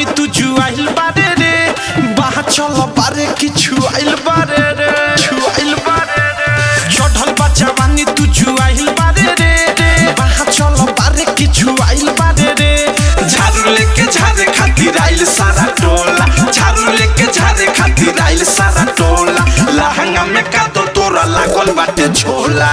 जवानी तू जुआइल बारे रे। बाह चल बारे कि छुआइल बारे रे। छुआइल बारे रे। चढ़ल बा जवानी तू जुआइल बारे रे। बाह चल बारे कि छुआइल बारे रे। झाड़ू लेके झाड़े खातिर आइल सारा टोला। झाड़ू लेके झाड़े खातिर आइल सारा टोला। लहंगा में का दो तोरा लागल बाटे झोला।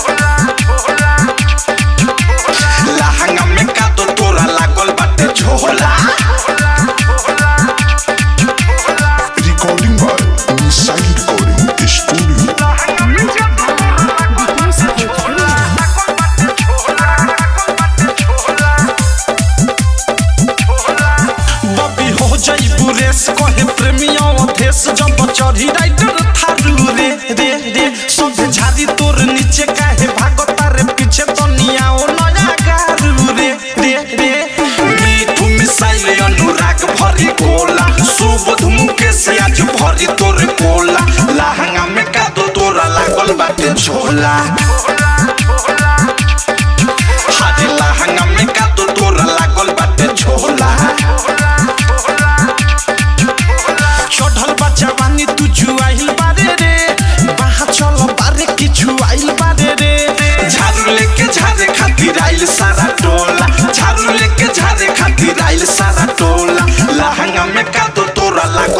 बुरेस कहे प्रेमिया देश जब चढ़ी राइडर थारू रे रे रे सब झाड़ी तोर नीचे काहे भागता रे पीछे तनिया ओ नया गारू रे रे रे मीठू मिसाइल अनुराग भरी कोला सुबोध मुकेश आज भरी तोर कोला लहंगा में का दो तोरा लागल बाटे झोला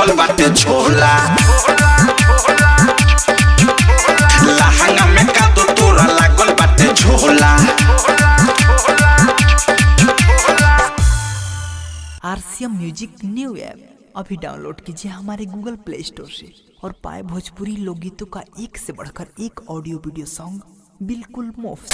लागल बाटे झोला बाटे झोला आरसीएम म्यूज़िक न्यू ऐप। अभी डाउनलोड कीजिए हमारे गूगल प्ले स्टोर से और पाए भोजपुरी लोकगीतों का एक से बढ़कर एक ऑडियो वीडियो सॉन्ग बिल्कुल मुफ़्त।